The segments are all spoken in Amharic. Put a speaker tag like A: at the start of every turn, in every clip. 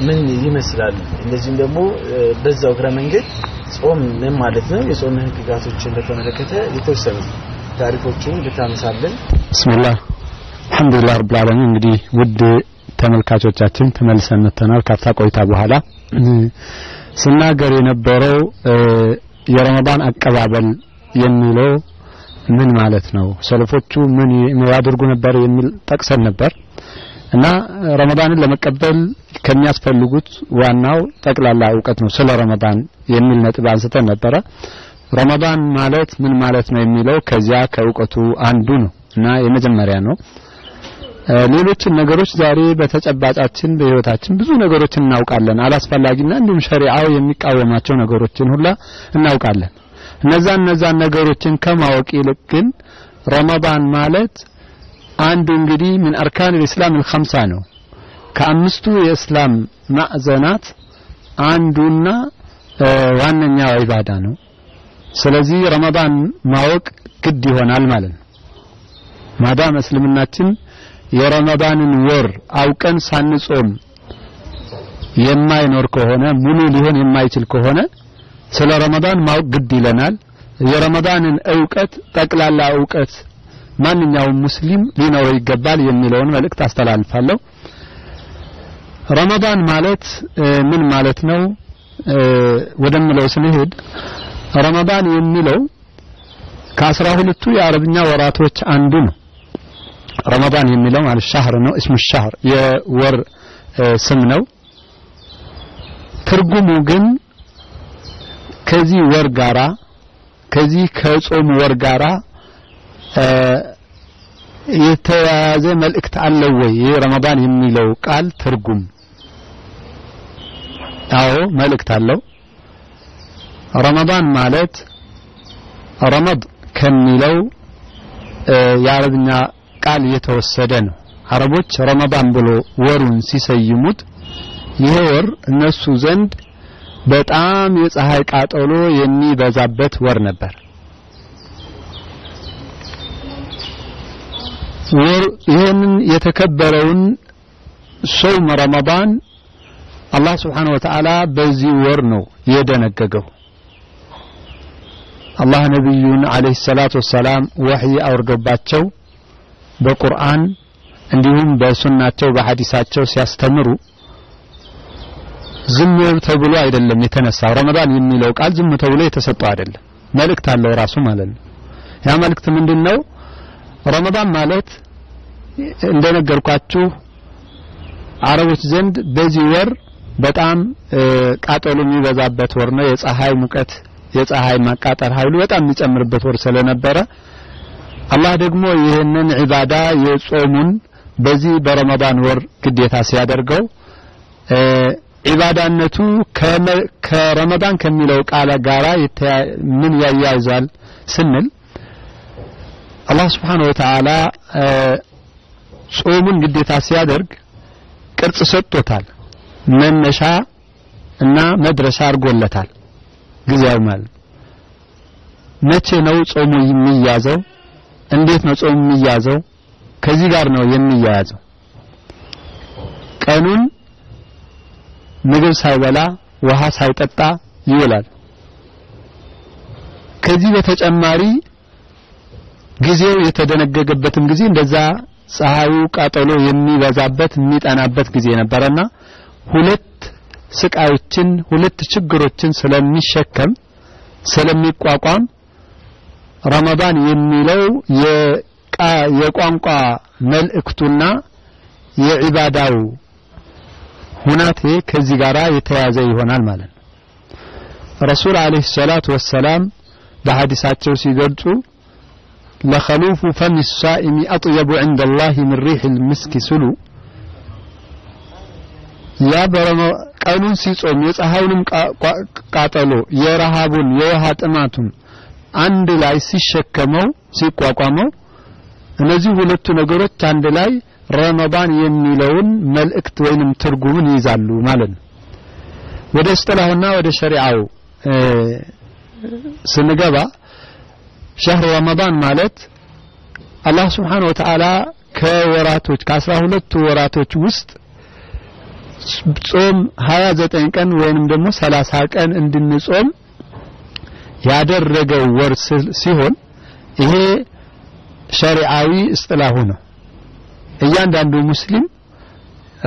A: ምን ይመስላል? እንደዚሁም ደግሞ በዛው እግረ መንገድ ጾም ምን ማለት ነው? የጾም ህግጋቶችን በተመለከተ የተወሰኑ ታሪኮችን ልታነሳለን።
B: ብስሚላህ አልሐምዱሊላህ ረብል ዓለሚን። እንግዲህ ውድ ተመልካቾቻችን ተመልሰን መጥተናል ካፍታ ቆይታ በኋላ ስናገር የነበረው የረመዳን አቀባበል የሚለው ምን ማለት ነው፣ ሰለፎቹ ምን ያደርጉ ነበር የሚል ጠቅሰን ነበር እና ረመዳንን ለመቀበል ከሚያስፈልጉት ዋናው ጠቅላላ እውቀት ነው ስለ ረመዳን የሚል ነጥብ አንስተን ነበረ። ረመዳን ማለት ምን ማለት ነው የሚለው ከዚያ ከእውቀቱ አንዱ ነው እና የመጀመሪያ ነው። ሌሎችን ነገሮች ዛሬ በተጨባጫችን በህይወታችን ብዙ ነገሮችን እናውቃለን። አላስፈላጊና እንዲሁም ሸሪዓው የሚቃወማቸው ነገሮችን ሁላ እናውቃለን። እነዛ እነዛን ነገሮችን ከማወቅ ይልቅ ግን ረመዳን ማለት አንዱ እንግዲህ ምን አርካን الاسلام الخمسه ነው ከአምስቱ የእስላም ማዕዘናት አንዱና ዋነኛው ዒባዳ ነው። ስለዚህ ረመዳን ማወቅ ግድ ይሆናል ማለት ነው። ማዳም እስልምናችን የረመዳንን ወር አውቀን ሳንጾም የማይኖር ከሆነ ሙሉ ሊሆን የማይችል ከሆነ ስለ ረመዳን ማወቅ ግድ ይለናል። የረመዳንን እውቀት ጠቅላላ እውቀት ማንኛውም ሙስሊም ሊኖረው ይገባል የሚለውን መልእክት አስተላልፋለሁ። ረመዳን ማለት ምን ማለት ነው ወደምለው ስንሄድ ረመዳን የሚለው ከአስራ ሁለቱ የአረብኛ ወራቶች አንዱ ነው። ረመዳን የሚለው ማለት ሻህር ነው። እስሙ ሻህር የወር ስም ነው። ትርጉሙ ግን ከዚህ ወር ጋራ ከዚህ ከጾም ወር ጋራ የተያያዘ መልእክት አለው ወይ? ይህ ረመዳን የሚለው ቃል ትርጉም አዎ መልእክት አለው። ረመዳን ማለት ረመድ ከሚለው የአረብኛ ቃል የተወሰደ ነው። አረቦች ረመዳን ብሎ ወሩን ሲሰይሙት ይሄ ወር እነሱ ዘንድ በጣም የፀሐይ ቃጠሎ የሚበዛበት ወር ነበር። ወር ይህንን የተከበረውን ሶም ረመዳን አላህ ስብሓነ ወተዓላ በዚህ ወር ነው የደነገገው። አላህ ነቢዩን አለይሂ ሰላቱ ወሰላም ወህይ አውርዶባቸው በቁርአን እንዲሁም በሱናቸው በሐዲሳቸው ሲያስተምሩ ዝም ተብሎ አይደለም የተነሳው። ረመዳን የሚለው ቃል ዝም ተብሎ የተሰጠው አይደለም፣ መልእክት አለው ራሱ ማለት ነው። ያ መልእክት ምንድነው? ረመዳን ማለት እንደነገርኳችሁ አረቦች ዘንድ በዚህ ወር በጣም ቃጠሎ የሚበዛበት ወር ነው። የፀሐይ ሙቀት የፀሐይ ማቃጠል ኃይሉ በጣም የሚጨምርበት ወር ስለነበረ አላህ ደግሞ ይህንን ዒባዳ የጾሙን በዚህ በረመዳን ወር ግዴታ ሲያደርገው ዒባዳነቱ ከረመዳን ከሚለው ቃል ጋራ ምን ያያይዛል ስንል አላህ ስብሓነሁ ወተዓላ ጾሙን ግዴታ ሲያደርግ ቅርጽ ሰጥቶታል። መነሻ እና መድረሻ አድርጎለታል። ጊዜያዊ ማለት መቼ ነው ጾሙ የሚያዘው? እንዴት ነው ጾሙ የሚያዘው? ከዚህ ጋር ነው የሚያያዘው። ቀኑን ምግብ ሳይበላ ውሃ ሳይጠጣ ይውላል። ከዚህ በተጨማሪ ጊዜው የተደነገገበትም ጊዜ እንደዛ ፀሐዩ ቃጠሎ የሚበዛበት የሚጠናበት ጊዜ ነበረና ሁለት ስቃዮችን ሁለት ችግሮችን ስለሚሸከም ስለሚቋቋም ረመዳን የሚለው የቋንቋ መልእክቱና የዒባዳው ሁናቴ ከዚህ ጋር የተያዘ ይሆናል ማለት ነው። ረሱል አለይሂ ሰላቱ ወሰላም በሐዲሳቸው ሲገልጹ ለኸሉፉ ፈም ሳኢሚ አጥየቡ ዐንደ ላህ ምን ሪሕ ልምስክ ስሉ ያ ቀኑን ሲጾም የፀሐዩንም ቃጠሎ የረሃቡን የውሃ ጥማቱን አንድ ላይ ሲሸከመው ሲቋቋመው እነዚህ ሁለቱ ነገሮች አንድ ላይ ረመዳን የሚለውን መልእክት ወይንም ትርጉምን ይይዛሉ ማለት ነው። ወደ እስጥላሁና ወደ ሸሪዓው ስንገባ ሸህር ረመዳን ማለት አላህ ስብሓነሁ ወተዓላ ከወራቶች ከአስራ ሁለቱ ወራቶች ውስጥ ጾም 29 ቀን ወይንም ደግሞ 30 ቀን እንድንጾም ያደረገው ወር ሲሆን ይሄ ሸሪዓዊ እስጥላሁ ነው። እያንዳንዱ ሙስሊም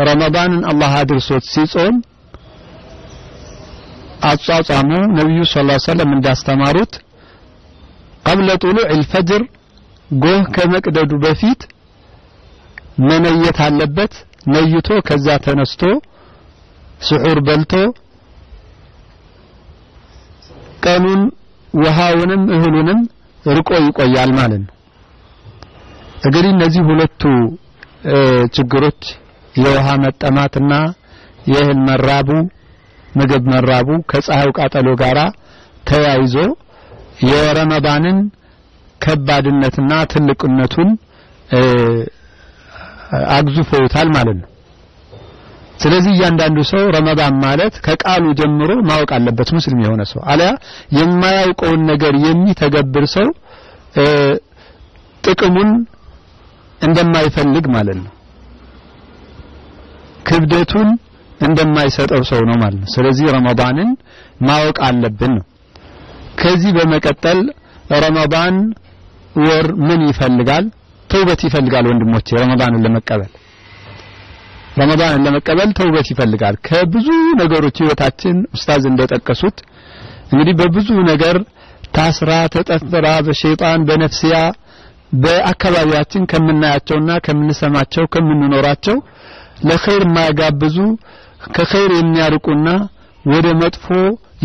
B: ረመዳንን አላህ አድርሶት ሲጾም አጿጿሙ ነብዩ ሰለላሁ ዐለይሂ ወሰለም እንዳስተማሩት ቀብለ ጡሉዕ ልፈጅር ጎህ ከመቅደዱ በፊት መነየት አለበት። ነይቶ ከዛ ተነስቶ ስሑር በልቶ ቀኑን ውሃውንም እህሉንም ርቆ ይቆያል ማለት ነው። እንግዲህ እነዚህ ሁለቱ ችግሮች የውሃ መጠማትና የእህል መራቡ ምግብ መራቡ ከፀሐዩ ቃጠሎ ጋራ ተያይዞ የረመዳንን ከባድነትና ትልቅነቱን አግዙፈውታል ማለት ነው። ስለዚህ እያንዳንዱ ሰው ረመዳን ማለት ከቃሉ ጀምሮ ማወቅ አለበት ሙስሊም የሆነ ሰው አለያ የማያውቀውን ነገር የሚተገብር ሰው ጥቅሙን እንደማይፈልግ ማለት ነው። ክብደቱን እንደማይሰጠው ሰው ነው ማለት ነው። ስለዚህ ረመዳንን ማወቅ አለብን ነው። ከዚህ በመቀጠል ረመዳን ወር ምን ይፈልጋል? ተውበት ይፈልጋል ወንድሞቼ ረመዳንን ለመቀበል ረመዳንን ለመቀበል ተውበት ይፈልጋል። ከብዙ ነገሮች ህይወታችን ኡስታዝ እንደጠቀሱት እንግዲህ በብዙ ነገር ታስራ ተጠፍራ በሸይጣን በነፍሲያ በአካባቢያችን ከምናያቸውና ከምንሰማቸው ከምንኖራቸው ለኸይር የማያጋብዙ ከኸይር የሚያርቁና ወደ መጥፎ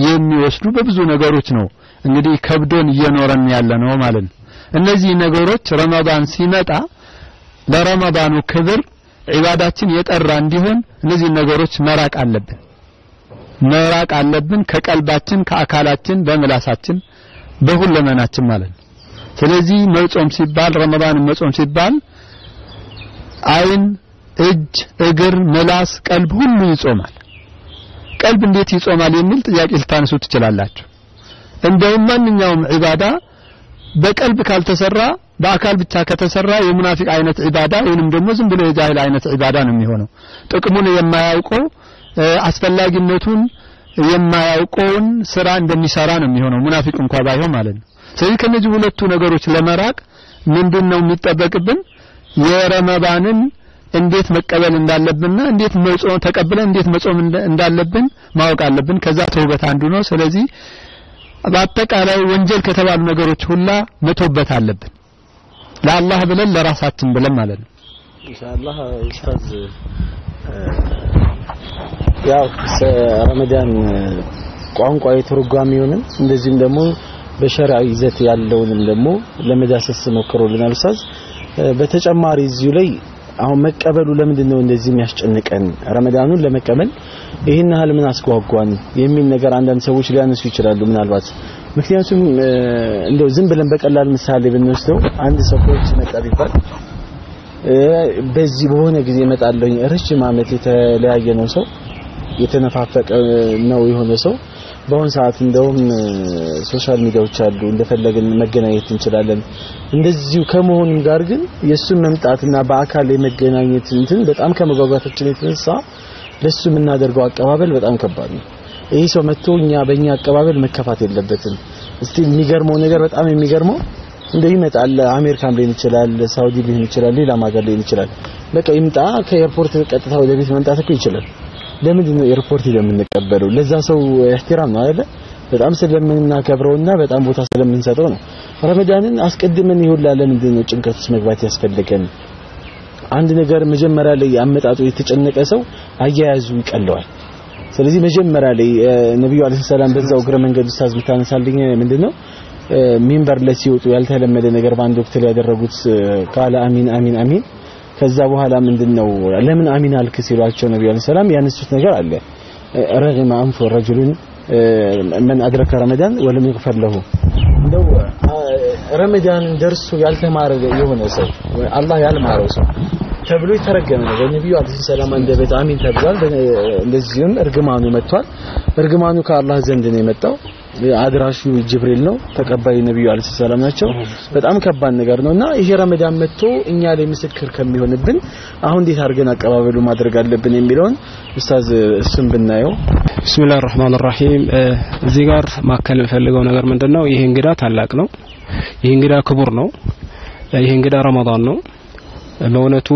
B: የሚወስዱ በብዙ ነገሮች ነው እንግዲህ ከብዶን እየኖረን ያለ ነው ማለት ነው። እነዚህ ነገሮች ረመዳን ሲመጣ ለረመዳኑ ክብር ዒባዳችን የጠራ እንዲሆን እነዚህ ነገሮች መራቅ አለብን መራቅ አለብን ከቀልባችን ከአካላችን በምላሳችን በሁለመናችን ማለት ነው። ስለዚህ መጾም ሲባል ረመዳን መጾም ሲባል አይን፣ እጅ፣ እግር፣ ምላስ፣ ቀልብ ሁሉ ይጾማል። ቀልብ እንዴት ይጾማል የሚል ጥያቄ ልታነሱ ትችላላችሁ። እንደውም ማንኛውም ዒባዳ በቀልብ ካልተሰራ በአካል ብቻ ከተሰራ የሙናፊቅ አይነት ዒባዳ ወይንም ደግሞ ዝም ብሎ የጃሂል አይነት ዒባዳ ነው የሚሆነው። ጥቅሙን የማያውቀው አስፈላጊነቱን የማያውቀውን ስራ እንደሚሰራ ነው የሚሆነው ሙናፊቅ እንኳ ባይሆን ማለት ነው። ስለዚህ ከነዚህ ሁለቱ ነገሮች ለመራቅ ምንድን ነው የሚጠበቅብን? የረመዳንን እንዴት መቀበል እንዳለብንና እንዴት መጾም ተቀብለን እንዴት መጾም እንዳለብን ማወቅ አለብን። ከዛ ተውበት አንዱ ነው። ስለዚህ በአጠቃላይ ወንጀል ከተባሉ ነገሮች ሁላ መቶበት አለብን። ለአላህ ብለን ለራሳችን ብለን ማለት ነው።
A: ኢንሻአላህ ኡስታዝ ያው ረመዳን ቋንቋ የተረጓሚውንም እንደዚህም ደግሞ በሸሪዓዊ ይዘት ያለውንም ደግሞ ለመዳሰስ ሞክሮልናል ኡስታዝ። በተጨማሪ እዚሁ ላይ አሁን መቀበሉ ለምንድን ነው እንደዚህ የሚያስጨንቀን? ረመዳኑን ለመቀበል ይህን ያህል ምን አስጓጓን የሚል ነገር አንዳንድ ሰዎች ሊያነሱ ይችላሉ ምናልባት። ምክንያቱም እንደው ዝም ብለን በቀላል ምሳሌ ብንወስደው አንድ ሰው ከውጭ መጣ ቢባል በዚህ በሆነ ጊዜ እመጣለሁኝ ረጅም ዓመት የተለያየ ነው ሰው የተነፋፈቀ ነው የሆነ ሰው በአሁን ሰዓት እንደውም social media ዎች አሉ እንደፈለግን መገናኘት እንችላለን። እንደዚሁ ከመሆኑም ጋር ግን የሱን መምጣትና በአካል የመገናኘት እንትን በጣም ከመጓጓታችን የተነሳ ለሱ የምናደርገው አቀባበል በጣም ከባድ ነው። ይህ ሰው መጥቶ እኛ በእኛ አቀባበል መከፋት የለበትም። እስቲ የሚገርመው ነገር በጣም የሚገርመው እንደ ይመጣል አሜሪካም ሊሆን ይችላል፣ ሳውዲ ሊሆን ይችላል፣ ሌላም ሀገር ሊሆን ይችላል። በቃ ይምጣ ከኤርፖርት ቀጥታ ወደ ቤት መምጣት እኮ ይችላል። ለምንድን ነው ኤርፖርት የምንቀበለው? ለዛ ሰው ኢህቲራም ነው አይደለ? በጣም ስለምናከብረውና በጣም ቦታ ስለምንሰጠው ነው። ረመዳንን አስቀድመን ይሁላ ለምንድን ነው ጭንቀት ውስጥ መግባት ያስፈልገን? አንድ ነገር መጀመሪያ ላይ አመጣጡ የተጨነቀ ሰው አያያዙ ይቀለዋል። ስለዚህ መጀመሪያ ላይ ነብዩ አለይሂ ሰላም በዛው እግረ መንገድ ኡስታዝ ብታነሳልኝ ምንድነው ሚንበር ላይ ሲወጡ ያልተለመደ ነገር በአንድ ወቅት ላይ ያደረጉት ቃለ አሚን አሚን አሚን ከዛ በኋላ ምንድነው ለምን አሚን አልክ ሲሏቸው ነብዩ ሰላም ያነሱት ነገር አለ ረግመ አንፉ ረጁልን መን አድረከ ረመዳን ወለም ይግፈር ለሁ እንደው ረመዳንን ደርሶ ያልተማረ የሆነ ሰው አላህ ያልማረው ሰው ተብሎ የተረገመ ነው። በነቢዩ አለይሂ ሰላም አንደበት አሚን ተብሏል። እንደዚሁም እርግማኑ መጥቷል። እርግማኑ ከአላህ ዘንድ ነው የመጣው። አድራሹ ጅብሪል ነው፣ ተቀባይ ነብዩ አለይሂ ሰላም ናቸው። በጣም ከባድ ነገር ነውና ይሄ ረመዳን መጥቶ እኛ ላይ ምስክር ከሚሆንብን አሁን እንዴት አድርገን አቀባበሉ ማድረግ አለብን የሚለውን ኡስታዝ እሱን ብናየው።
C: ቢስሚላህ ራህማን ራሂም እዚህ ጋር ማከል የምፈልገው ነገር ምንድነው? ይህ እንግዳ ታላቅ ነው። ይህ እንግዳ ክቡር ነው። ይህ እንግዳ ረመዳን ነው። በእውነቱ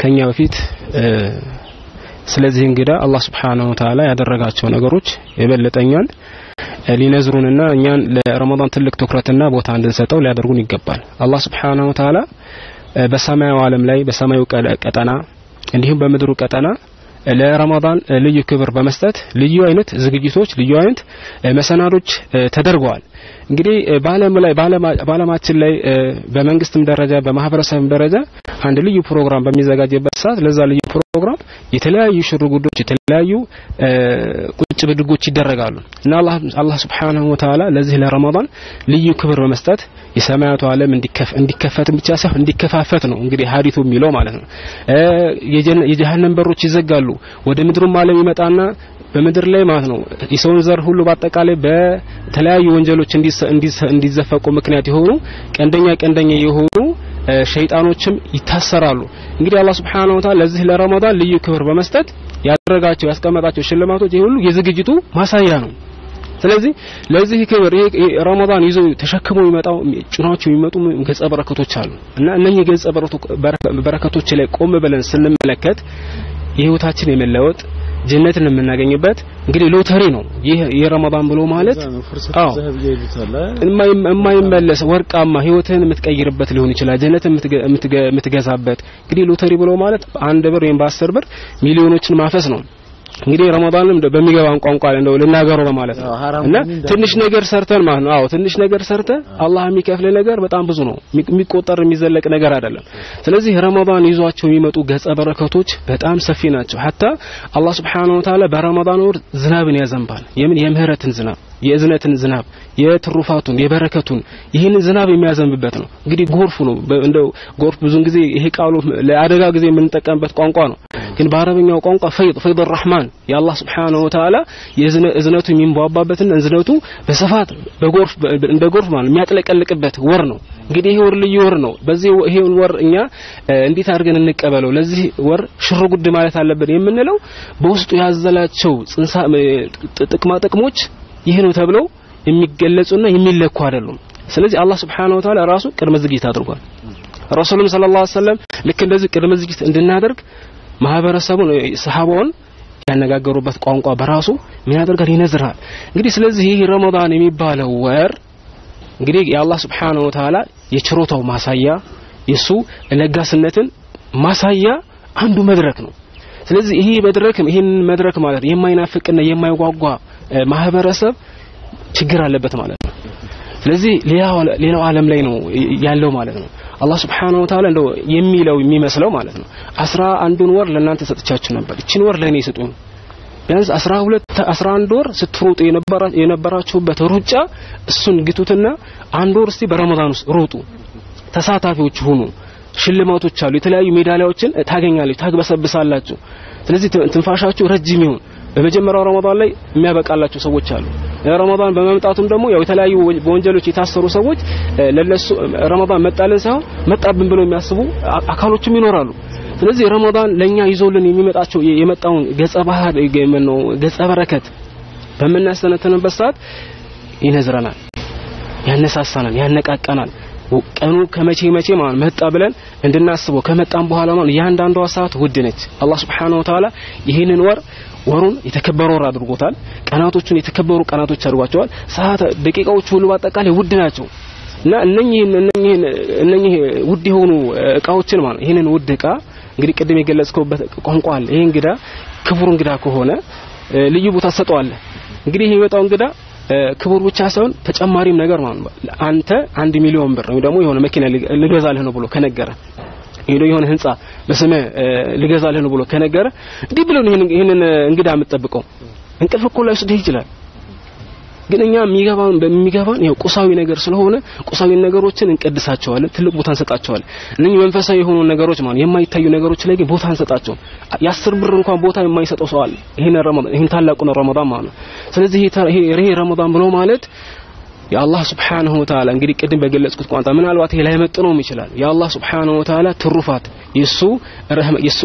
C: ከኛ በፊት ስለዚህ እንግዳ አላህ Subhanahu Wa ያደረጋቸው ነገሮች የበለጠኛን ሊነዝሩንና እኛን ለረመዳን ትልቅ ትኩረትና ቦታ እንድንሰጠው ሊያደርጉን ይገባል። አላህ Wa Ta'ala በሰማያዊ ዓለም ላይ በሰማዩ ቀጠና እንዲሁም በምድሩ ቀጠና ለረመዳን ልዩ ክብር በመስጠት ልዩ አይነት ዝግጅቶች ልዩ አይነት መሰናዶች ተደርገዋል። እንግዲህ በዓለም ላይ በዓለማችን ላይ በመንግስትም ደረጃ በማህበረሰብም ደረጃ አንድ ልዩ ፕሮግራም በሚዘጋጅበት ሰዓት ለዛ ልዩ ፕሮግራም የተለያዩ ሽርጉዶች የተለያዩ ቁጭ ብድጎች ይደረጋሉ እና አላህ አላህ Subhanahu ለዚህ ለረመዳን ልዩ ክብር በመስጠት የሰማያቱ ዓለም እንዲከፈት ብቻ ሳይሆን እንዲከፋፈት ነው እንግዲህ ሀዲቱ የሚለው ማለት ነው። የጀሃነም በሮች ይዘጋሉ። ወደ ምድሩም ዓለም ይመጣና በምድር ላይ ማለት ነው የሰውን ዘር ሁሉ በአጠቃላይ በተለያዩ ወንጀሎች እንዲዘፈቁ ምክንያት የሆኑ ቀንደኛ ቀንደኛ የሆኑ ሸይጣኖችም ይታሰራሉ። እንግዲህ አላህ Subhanahu Wa ለዚህ ለረመዳን ልዩ ክብር በመስጠት ያደረጋቸው ያስቀመጣቸው ሽልማቶች ይህ ሁሉ የዝግጅቱ ማሳያ ነው። ስለዚህ ለዚህ ክብር ይሄ ረመዳን ይዞ ተሸክሞ የሚመጣው ጭናቸው የሚመጡ ገጸ በረከቶች አሉ እና እነኚህ ገጸ በረከቶች ላይ ቆም ብለን ስንመለከት የህይወታችን የመለወጥ ጀነትን የምናገኝበት እንግዲህ ሎተሪ ነው። ይህ የረመዳን ብሎ ማለት አዎ የማይመለስ ወርቃማ ህይወትን የምትቀይርበት ሊሆን ይችላል። ጀነትን የምትገዛበት እንግዲህ ሎተሪ ብሎ ማለት በአንድ ብር ወይም በአስር ብር ሚሊዮኖችን ማፈስ ነው። እንግዲህ ረመዳንም በሚገባን ቋንቋ እንደው ልናገረው በማለት ነው እና ትንሽ ነገር ሰርተን ማለት ነው። አዎ ትንሽ ነገር ሰርተ አላህ የሚከፍል ነገር በጣም ብዙ ነው። የሚቆጠር የሚዘለቅ ነገር አይደለም። ስለዚህ ረመዳን ይዟቸው የሚመጡ ገጸ በረከቶች በጣም ሰፊ ናቸው። ሀታ አላህ Subhanahu Wa Ta'ala በረመዳን ወር ዝናብን ያዘንባል። የምን የምህረትን ዝናብ የእዝነትን ዝናብ የትሩፋቱን የበረከቱን ይህንን ዝናብ የሚያዘንብበት ነው። እንግዲህ ጎርፍ ነው። እንደው ጎርፍ ብዙን ጊዜ ይሄ ቃሉ ለአደጋ ጊዜ የምንጠቀምበት ቋንቋ ነው። ግን በአረበኛው ቋንቋ ፈይድ ፈይድ ረህማን የአላህ ስብሓነሁ ወተዓላ እዝነቱ የሚንቧባበትና እዝነቱ በስፋት በጎርፍ እንደ ጎርፍ ማለት የሚያጥለቀልቅበት ወር ነው። እንግዲህ ይሄ ወር ልዩ ወር ነው። በዚህ ይሄን ወር እኛ እንዴት አድርገን እንቀበለው? ለዚህ ወር ሽር ጉድ ማለት አለብን የምንለው በውስጡ ያዘላቸው ጥቅማ ጥቅሞች ይህ ነው ተብለው የሚገለጹና የሚለኩ አይደሉም። ስለዚህ አላህ Subhanahu Wa ራሱ ቅድመ ዝግጅት አድርጓል። ረሱሉም ሰለላሁ ዐለይሂ ልክ እንደዚህ ቅድመ ዝግጅት እንድናደርግ ማህበረሰቡን ሰሃባውን ያነጋገሩበት ቋንቋ በራሱ ምን ያደርጋል? ይነዝራል። እንግዲህ ስለዚህ ይህ ረመዳን የሚባለው ወር እንግዲህ የአላህ Ta'ala የችሮታው ማሳያ የሱ ለጋስነትን ማሳያ አንዱ መድረክ ነው። ስለዚህ ይሄ መድረክ ይሄን መድረክ ማለት የማይናፍቅና የማይጓጓ ማህበረሰብ ችግር አለበት ማለት ነው። ስለዚህ ሌላው ዓለም ላይ ነው ያለው ማለት ነው። አላህ Wa Ta'ala እንደው የሚለው የሚመስለው ማለት ነው አስራ አንዱን ወር ለእናንተ ሰጥቻችሁ ነበር፣ እቺን ወር ለእኔ ስጡኝ። ቢያንስ 12 11 ወር ስትሮጡ የነበራችሁበት ሩጫ እሱን ግቱትና አንድ ወር እስቲ በረመዳን ውስጥ ሩጡ፣ ተሳታፊዎች ሁኑ። ሽልማቶች አሉ፣ የተለያዩ ሜዳሊያዎችን ታገኛላችሁ፣ ታግበሰብሳላችሁ። ስለዚህ ትንፋሻችሁ ረጅም ይሁን። በመጀመሪያው ረመዳን ላይ የሚያበቃላቸው ሰዎች አሉ። ረመዳን በመምጣቱም ደግሞ ያው የተለያዩ በወንጀሎች የታሰሩ ሰዎች ለነሱ ረመዳን መጣልን ሳይሆን መጣብን ብለው የሚያስቡ አካሎችም ይኖራሉ። ስለዚህ ረመዳን ለኛ ይዞልን የሚመጣቸው የመጣውን ገጸ ባህር ነው ገጸ በረከት በምናስተነተንበት ሰዓት ይነዝረናል፣ ያነሳሳናል፣ ያነቃቃናል። ቀኑ ከመቼ መቼ ማለት መጣ ብለን እንድናስበው ከመጣም በኋላ ማለት ያንዳንዷ ሰዓት ውድ ነች። አላህ Wa Ta'ala ይህንን ወር ወሩን የተከበረ ወር አድርጎታል። ቀናቶቹን የተከበሩ ቀናቶች አድርጓቸዋል። ሰዓት ደቂቃዎች ሁሉ በአጠቃላይ ውድ ናቸው እና እነኚህ ውድ የሆኑ እቃዎችን ማለት ይህንን ውድ እቃ እንግዲህ ቅድም የገለጽከውበት ቋንቋ አለ። ይሄ እንግዳ ክቡር እንግዳ ከሆነ ልዩ ቦታ ሰጠዋለህ። እንግዲህ የሚመጣው እንግዳ ክቡር ብቻ ሳይሆን ተጨማሪም ነገር ማለት ነው። አንተ አንድ ሚሊዮን ብር ወይ ደግሞ የሆነ መኪና ልገዛልህ ነው ብሎ ከነገረ ሄዶ የሆነ ህንጻ በስምህ ልገዛልህ ነው ብሎ ከነገረ እንዲህ ብሎ ይህንን እንግዳ የምትጠብቀው እንቅልፍ እኮ ላይ ይችላል። ግን እኛ የሚገባን በሚገባን ያው ቁሳዊ ነገር ስለሆነ ቁሳዊ ነገሮችን እንቀድሳቸዋለን፣ ትልቅ ቦታ እንሰጣቸዋለን። እነኚህ መንፈሳዊ የሆኑ ነገሮች ማለት የማይታዩ ነገሮች ላይ ግን ቦታ እንሰጣቸው። የአስር ብር እንኳን ቦታ የማይሰጠው ሰው አለ። ይሄን ረመዳን ይሄን ታላቁን ረመዳን ማለት ነው። ስለዚህ ይሄ ረመዳን ብሎ ማለት የአላህ ስብሓንሁ ወተዓላ እንግዲህ ቅድም በገለጽኩት ቋንቋ ምናልባት ይሄ ላይመጥነውም ይችላል። የአላህ ስብሓንሁ ወተዓላ ትሩፋት የሱ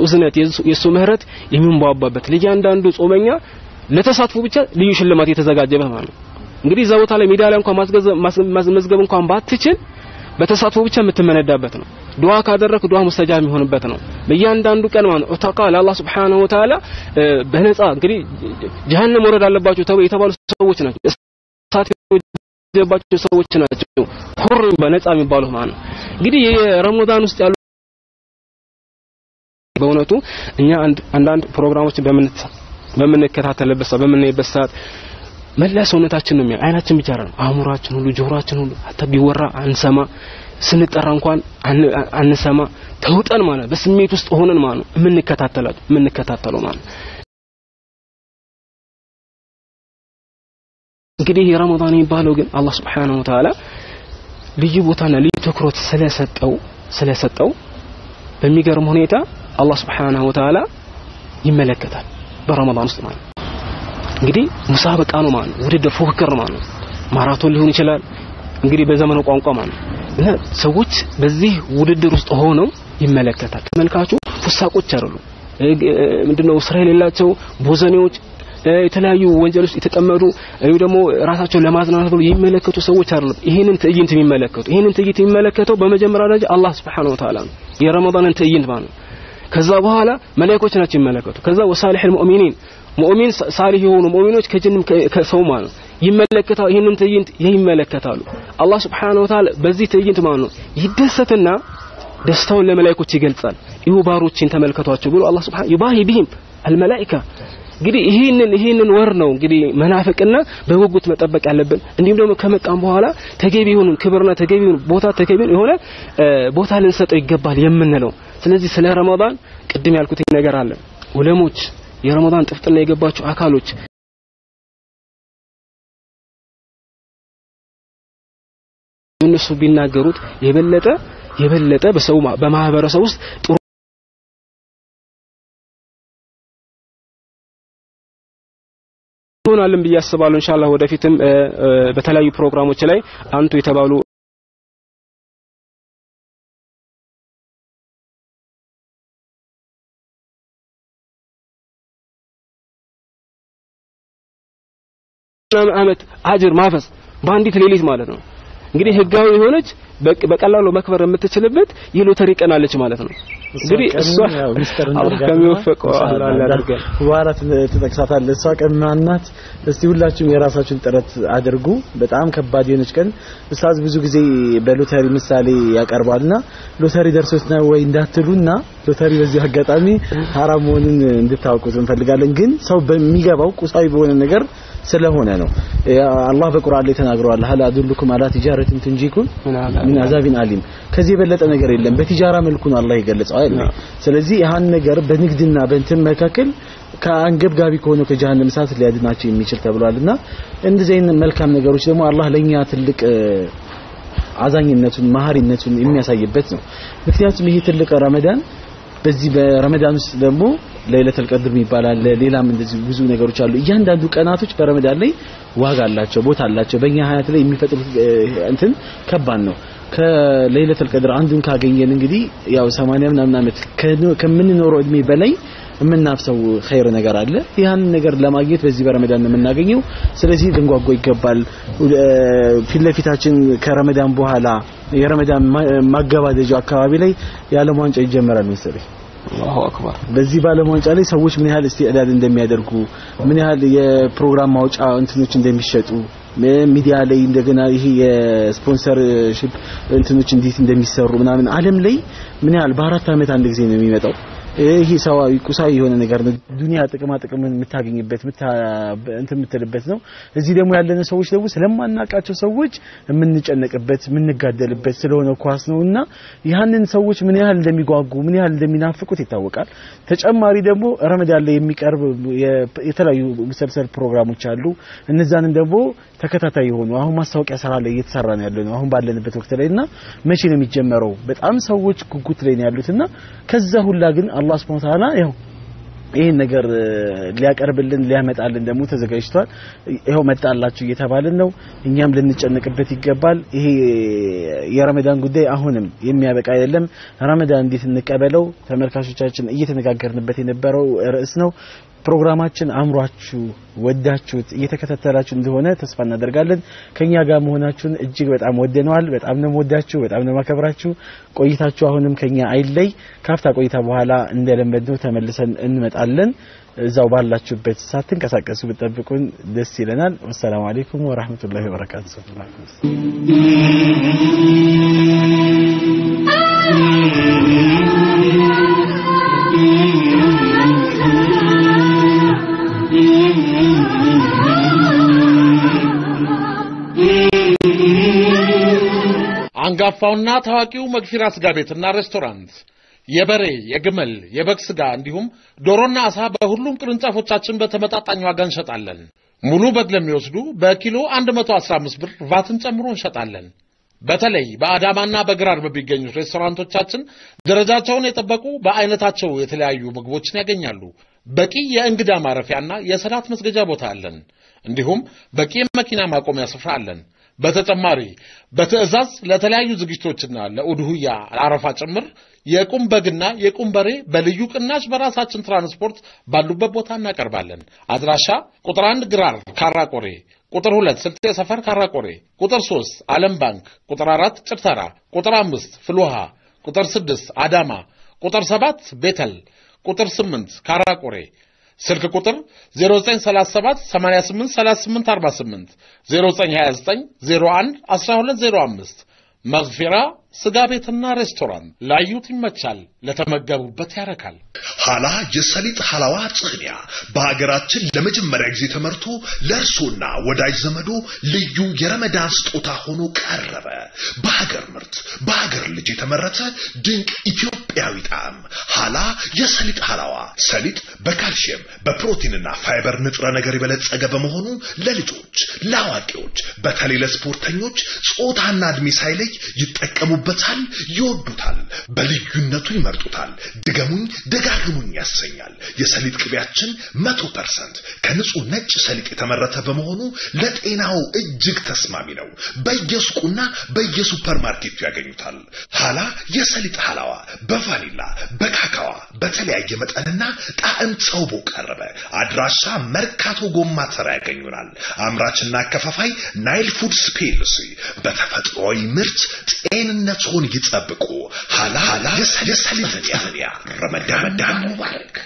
C: እዝነት፣ የሱ ምህረት የሚንቧባበት ለእያንዳንዱ ጾመኛ ለተሳትፎ ብቻ ልዩ ሽልማት የተዘጋጀበት ማለት ነው። እንግዲህ እዛ ቦታ ላይ ሜዳ ላይ እንኳን ማስመዝገብ እንኳን ባትችል በተሳትፎ ብቻ የምትመነዳበት ነው። ዱዓ ካደረክ ዱዓ ሙስተጃብ የሚሆንበት ነው። በእያንዳንዱ ቀን ማለት ዑተቃ ለአላህ ስብሓንሁ ወተዓላ በነፃ እንግዲህ ጀሀነም ወረድ አለባቸው ተብሎ የተባሉ ሰዎች ናቸው። እሳት የባቸው ሰዎች ናቸው። ሁር በነፃ የሚባሉት ማለት ነው። እንግዲህ የረመዳን ውስጥ ያሉ በእውነቱ እኛ አንዳንድ ፕሮግራሞችን በምንከታተልበት ሰዓት በምናይበት ሰዓት መላ ሰውነታችን ነው የሚያ አይናችን ብቻ አይደለም አእምሯችን ሁሉ ጆሮአችን ሁሉ አታ ቢወራ አንሰማ ስንጠራ እንኳን አንሰማ ተውጠን ማለት በስሜት ውስጥ ሆነን ማለት ነው። የምንከታተለው የምንከታተለው ማለት እንግዲህ የረመዳን የሚባለው ግን አላህ Subhanahu Wa Ta'ala ልዩ ቦታና ልዩ ትኩረት ስለሰጠው ስለሰጠው በሚገርም ሁኔታ አላህ Subhanahu Wa ይመለከታል በረመዳን ውስጥ ማለት እንግዲህ ሙሳበቃ ነው ማለት ውድድር ፉክክር ማለት ነው። ማራቶን ሊሆን ይችላል። እንግዲህ በዘመኑ ቋንቋ ማለት እና ሰዎች በዚህ ውድድር ውስጥ ሆነው ይመለከታል። ተመልካቹ ፉሳቆች አይደሉም። ምንድነው ስራ የሌላቸው ቦዘኔዎች የተለያዩ ወንጀል የተጠመዱ ወይ ደግሞ ራሳቸውን ለማዝናናት ብሎ የሚመለከቱ ሰዎች አይደሉም። ይሄንን ትዕይንት የሚመለከቱ ይሄንን ትዕይንት የሚመለከተው በመጀመሪያ ደረጃ አላህ Subhanahu Wa Ta'ala የረመዳንን ትዕይንት ማለት ነው ከዛ በኋላ መላእክቶች ናቸው የሚመለከቱ። ከዛ ወሳሊህ ሙእሚኒን ሙእሚን ሳሊህ የሆኑ ሙእሚኖች ከጅንም ከሰው ማለት ነው። ይመለከታሉ ይህንን ትዕይንት ይመለከታሉ። አላህ Wa Ta'ala በዚህ ትዕይንት ማለት ነው ይደሰትና ደስታውን ለመላእክቶች ይገልጻል። ይሁ ባሮችን ተመልከቷቸው ብሎ አላህ Subhanahu ይባሂ ቢሂም አልመላኢካ። እንግዲህ ይህንን ይህንን ወር ነው እንግዲህ መናፍቅና በጉጉት መጠበቅ ያለብን። እንዲሁም ደግሞ ከመጣም በኋላ ተገቢ የሆኑ ክብርና ተገቢ ቦታ ተገቢ የሆነ ቦታ ልንሰጠው ይገባል የምንለው ስለዚህ ስለ ረመዳን ቅድም ያልኩት ነገር አለ። ዑለሞች የረመዳን ጥፍጥና የገባቸው አካሎች እነሱ ቢናገሩት የበለጠ የበለጠ በሰው በማህበረሰብ ውስጥ ጥሩ ይሆናልን ብዬ አስባለሁ። ኢንሻአላህ ወደፊትም በተለያዩ ፕሮግራሞች ላይ አንቱ የተባሉ አመት አጅር ማፈስ በአንዲት ሌሊት ማለት ነው። እንግዲህ ህጋዊ የሆነች በቀላሉ መክበር የምትችልበት የሎተሪ ቀን አለች ማለት ነው። እንግዲህ እሷ አላህ ከሚወፈቀው አላህ ያደርጋል
A: በኋላ ትጠቅሳታለህ እሷ ቀን ማናት እስቲ ሁላችሁም የራሳችሁን ጥረት አድርጉ። በጣም ከባድ የሆነች ቀን ኡስታዝ ብዙ ጊዜ በሎተሪ ምሳሌ ያቀርባልና ሎተሪ ደርሶት ነው ወይ እንዳትሉና ሎተሪ በዚህ አጋጣሚ ሐራም መሆኑን እንድታውቁት እንፈልጋለን። ግን ሰው በሚገባው ቁሳዊ በሆነ ነገር ስለሆነ ነው። አላህ በቁርአን ላይ ተናግሯል። ሀል አዱልኩም አላ ቲጃረትን ትንጂኩም ምን አዛቢን አሊም. ከዚህ የበለጠ ነገር የለም። በቲጃራ መልኩ ነው አላህ የገለጸው አይደል? ስለዚህ ያን ነገር በንግድና በእንትን መካከል ከአንገብጋቢ ከሆነው ከጀሃነም እሳት ሊያድናቸው የሚችል ተብሏልና እንደዚህ አይነት መልካም ነገሮች ደግሞ አላህ ለኛ ትልቅ አዛኝነቱን መሀሪነቱን የሚያሳይበት ነው። ምክንያቱም ይሄ ትልቅ ረመዳን በዚህ በረመዳን ውስጥ ደግሞ ለይለተል ቀድር ይባላል ሌላም እንደዚህ ብዙ ነገሮች አሉ። እያንዳንዱ ቀናቶች በረመዳን ላይ ዋጋ አላቸው ቦታ አላቸው። በእኛ ሀያት ላይ የሚፈጥሩት እንትን ከባድ ነው። ከለይለተል ቀድር አንዱን ካገኘን እንግዲህ ያው 80 ምናምን ዓመት ከምንኖረው እድሜ በላይ የምናፍሰው ኸይር ነገር አለ። ያን ነገር ለማግኘት በዚህ በረመዳን ነው የምናገኘው። ስለዚህ ልንጓጓ ይገባል። ፊት ለፊታችን ከረመዳን በኋላ የረመዳን ማገባደጃው አካባቢ ላይ የዓለም ዋንጫ ይጀመራል መሰለኝ
C: الله أكبر።
A: በዚህ በዓለም ዋንጫ ላይ ሰዎች ምን ያህል استعداد እንደሚያደርጉ ምን ያህል የፕሮግራም ማውጫ እንትኖች እንደሚሸጡ ሚዲያ ላይ እንደገና ይሄ የ sponsorship እንትኖች እንዴት እንደሚሰሩ ምናምን ዓለም ላይ ምን ያህል በአራት ዓመት አንድ ጊዜ ነው የሚመጣው ይሄ ሰዋዊ ቁሳዊ የሆነ ነገር ነው። ዱንያ ጥቅማ ጥቅምን የምታገኝበት እንትን የምትልበት ነው። እዚህ ደግሞ ያለን ሰዎች ደግሞ ስለማናቃቸው ሰዎች የምንጨነቅበት የምንጋደልበት ስለሆነ ኳስ ነውና ያንን ሰዎች ምን ያህል እንደሚጓጉ ምን ያህል እንደሚናፍቁት ይታወቃል። ተጨማሪ ደግሞ ረመዳን ላይ የሚቀርብ የተለያዩ መሰልሰል ፕሮግራሞች አሉ። እነዛንም ደግሞ ተከታታይ የሆኑ አሁን ማስታወቂያ ስራ ላይ እየተሰራ ነው ያለው አሁን ባለንበት ወቅት ላይና መቼ ነው የሚጀመረው በጣም ሰዎች ጉጉት ላይ ነው ያሉትና ከዛ ሁላ ግን አላህ Subhanahu Ta'ala ያው ይህን ነገር ሊያቀርብልን ሊያመጣልን ደግሞ ተዘጋጅቷል። ይኸው መጣላችሁ እየተባልን ነው። እኛም ልንጨነቅበት ይገባል። ይሄ የረመዳን ጉዳይ አሁንም የሚያበቃ አይደለም። ረመዳን እንዴት እንቀበለው? ተመልካቾቻችን እየተነጋገርንበት የነበረው ርዕስ ነው። ፕሮግራማችን አምሯችሁ ወዳችሁት እየተከታተላችሁ እንደሆነ ተስፋ እናደርጋለን። ከኛ ጋር መሆናችሁን እጅግ በጣም ወደነዋል። በጣም ነው ወዳችሁ፣ በጣም ነው ማከብራችሁ። ቆይታችሁ አሁንም ከኛ አይለይ። ካፍታ ቆይታ በኋላ እንደለመድነው ተመልሰን እንመጣለን። እዛው ባላችሁበት ሳትንቀሳቀሱ ብትጠብቁን ደስ ይለናል። ወሰላሙ አለይኩም ወራህመቱላሂ ወበረካቱ።
D: አንጋፋውና ታዋቂው መግፊራ ስጋ ቤትና ሬስቶራንት የበሬ፣ የግመል፣ የበግ ስጋ እንዲሁም ዶሮና አሳ በሁሉም ቅርንጫፎቻችን በተመጣጣኝ ዋጋ እንሸጣለን። ሙሉ በግ ለሚወስዱ በኪሎ 115 ብር ቫትን ጨምሮ እንሸጣለን። በተለይ በአዳማና በግራር በሚገኙት ሬስቶራንቶቻችን ደረጃቸውን የጠበቁ በአይነታቸው የተለያዩ ምግቦችን ያገኛሉ። በቂ የእንግዳ ማረፊያና የሰላት መስገጃ ቦታ አለን። እንዲሁም በቂ የመኪና ማቆሚያ ስፍራ አለን። በተጨማሪ በትዕዛዝ ለተለያዩ ዝግጅቶችና ለኡድሁያ አረፋ ጭምር የቁም በግና የቁም በሬ በልዩ ቅናሽ በራሳችን ትራንስፖርት ባሉበት ቦታ እናቀርባለን። አድራሻ ቁጥር አንድ ግራር ካራቆሬ፣ ቁጥር ሁለት ስልጤ ሰፈር ካራቆሬ፣ ቁጥር ሶስት ዓለም ባንክ፣ ቁጥር አራት ጭርተራ፣ ቁጥር አምስት ፍልውሃ፣ ቁጥር ስድስት አዳማ፣ ቁጥር ሰባት ቤተል፣ ቁጥር ስምንት ካራቆሬ ስልክ ቁጥር 0937 88 38 48 0929 01 1205 መግፊራ ስጋ ቤትና ሬስቶራንት ላዩት ይመቻል፣ ለተመገቡበት ያረካል።
E: ሀላ የሰሊጥ ሀላዋ ጽህኒያ በሀገራችን ለመጀመሪያ ጊዜ ተመርቶ ለእርሶና ወዳጅ ዘመዶ ልዩ የረመዳን ስጦታ ሆኖ ቀረበ። በሀገር ምርት በሀገር ልጅ የተመረተ ድንቅ ኢትዮጵያዊ ጣዕም ሀላ የሰሊጥ ሀላዋ። ሰሊጥ በካልሽየም በፕሮቲንና ፋይበር ንጥረ ነገር የበለጸገ በመሆኑ ለልጆች ለአዋቂዎች፣ በተለይ ለስፖርተኞች ጾታና እድሜ ሳይለይ ይጠቀሙበታል፣ ይወዱታል፣ በልዩነቱ ይመርጡታል። ድገሙኝ ደጋግሙኝ ያሰኛል። የሰሊጥ ቅቤያችን መቶ ፐርሰንት ከንጹህ ነጭ ሰሊጥ የተመረተ በመሆኑ ለጤናው እጅግ ተስማሚ ነው። በየሱቁና በየሱፐር ማርኬቱ ያገኙታል። ሀላ የሰሊጥ ሀላዋ በቫኒላ በካካዋ በተለያየ መጠንና ጣዕም ተውቦ ቀረበ። አድራሻ መርካቶ ጎማ ተራ ያገኙናል። አምራችና አከፋፋይ ናይል ፉድስ ፒኤልሲ። በተፈጥሯዊ ምርት ጤንነትዎን ይጠብቁ። ሀላ ሀላ የሰሊጥ ጽህንያ ረመዳን ሙባረክ።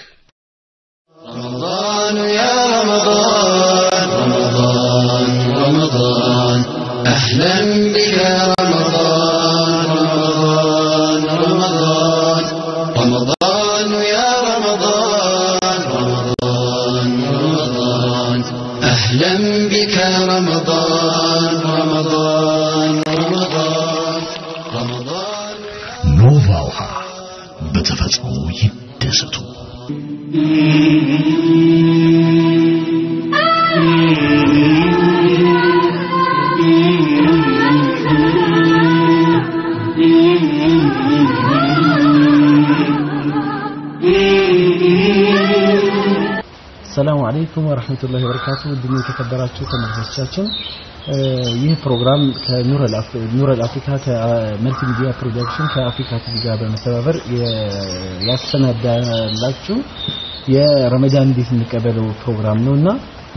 F: رمضان يا رمضان رمضان رمضان أهلا بك رمضان
E: السلام
A: عليكم ورحمة الله وبركاته። ውድ የተከበራችሁ ተመልካቾቻችን ይህ ፕሮግራም ከኑረል አፍሪካ ከ multimedia production ከአፍሪካ ቲቪ ጋር በመተባበር ያሰናዳላችሁ የረመዳን እንዴት እንቀበለው ፕሮግራም ነውና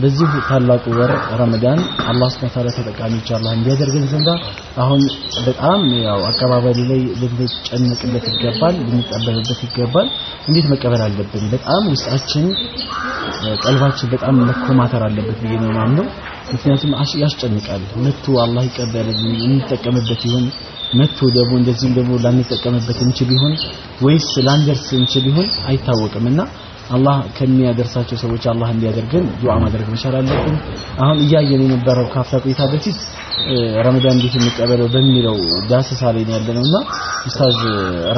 A: በዚህ ታላቁ ወር ረመዳን አላህ سبحانه وتعالى ተጠቃሚዎች አላህ እንዲያደርገን ዘንዳ አሁን በጣም ያው አቀባበሉ ላይ ልንጨነቅበት ይገባል፣ ልንጠበብበት ይገባል። እንዴት መቀበል አለብን? በጣም ውስጣችን ቀልባችን በጣም መኮማተር አለበት ብዬ ነው የማምነው። ምክንያቱም ያስጨንቃል። መቶ አላህ ይቀበልን እንጠቀምበት ይሆን መቶ ደግሞ እንደዚህም ደግሞ ላንጠቀምበት እንችል ይሆን ወይስ ላንደርስ እንችል ይሆን አይታወቅምና አላህ ከሚያደርሳቸው ሰዎች አላህ እንዲያደርገን ዱዓ ማድረግ መቻል አለብን። አሁን እያየን የነበረው ካፍታ ቆይታ በፊት ረመዳን እንዴት እንቀበለው በሚለው ዳሰሳ ላይ ያለነውና ኡስታዝ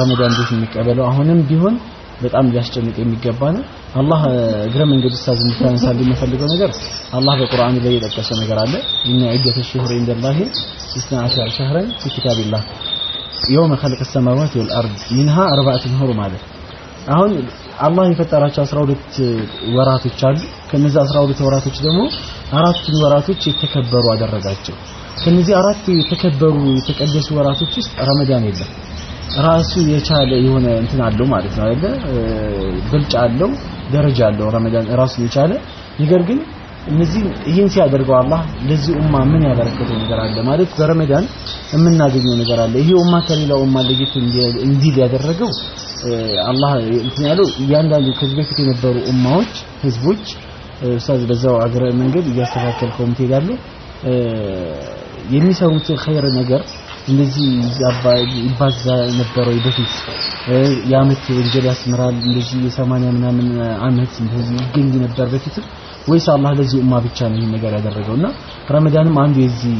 A: ረመዳን እንዴት እንቀበለው አሁንም ቢሆን በጣም ሊያስጨንቅ የሚገባ ነው። አላህ እግረ መንገድ ኡስታዝ እንድታነሳልኝ የምፈልገው ነገር አላህ በቁርአኑ ላይ የጠቀሰው ነገር አለ። إن عدة الشهور عند الله اثنا عشر شهرا في كتاب الله يوم خلق السماوات والأرض منها أربعة حرم ማለት አሁን አላህ የፈጠራቸው 12 ወራቶች አሉ። ከነዚህ 12 ወራቶች ደግሞ አራቱን ወራቶች የተከበሩ አደረጋቸው። ከነዚህ አራት የተከበሩ የተቀደሱ ወራቶች ውስጥ ረመዳን የለም። ራሱ የቻለ የሆነ እንትን አለው ማለት ነው አይደለ? ብልጫ አለው፣ ደረጃ አለው ረመዳን ራሱን የቻለ ነገር ግን እነዚህ ይህን ሲያደርገው አላህ ለዚህ ኡማ ምን ያበረከተው ነገር አለ ማለት በረመዳን የምናገኘው ነገር አለ። ይሄ ኡማ ከሌላው ኡማ ለየት እንዲል ያደረገው አላህ እንትን ያለው እያንዳንዱ ከዚህ በፊት የነበሩ ኡማዎች ህዝቦች ኡስታዝ በዛው አገረ መንገድ እያስተካከልከው ትሄዳለህ የሚሰሩት ኸይር ነገር እንደዚህ ይባዛ ነበረው በፊት የአመት ወንጀል ያስምራል እንደዚህ የሰማንያ ምናምን አመት እንደዚህ ይገኝ ነበር በፊትም ወይስ አላህ ለዚህ ኡማ ብቻ ነው ይህን ነገር ያደረገውና ረመዳንም አንዱ የዚህ